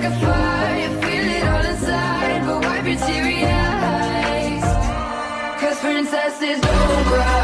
like a fire, feel it all inside, but wipe your teary eyes. Cause princesses don't cry.